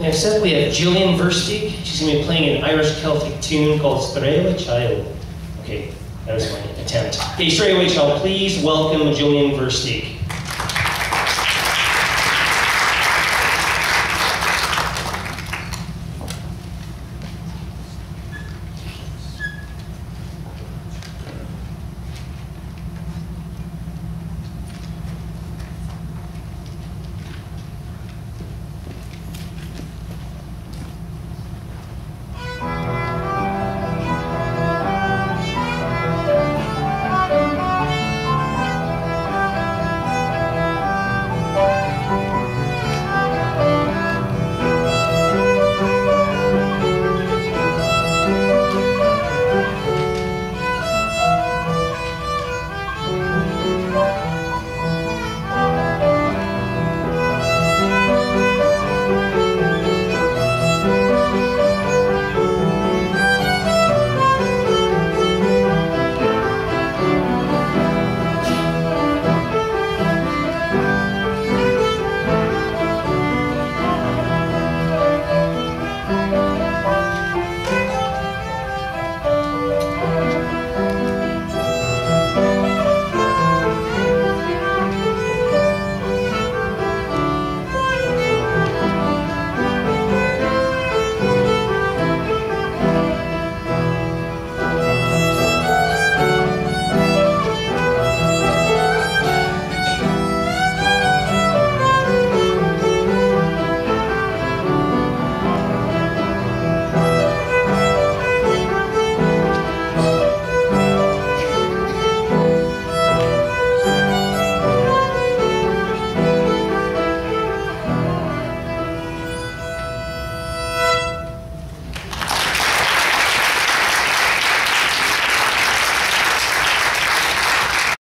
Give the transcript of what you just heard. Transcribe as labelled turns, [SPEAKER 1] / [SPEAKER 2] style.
[SPEAKER 1] Next up, we have Gillian Versteeg. She's going to be playing an Irish Celtic tune called Strayway Child. Okay, that was my attempt. Okay, Strayway Child, please welcome Gillian Versteeg.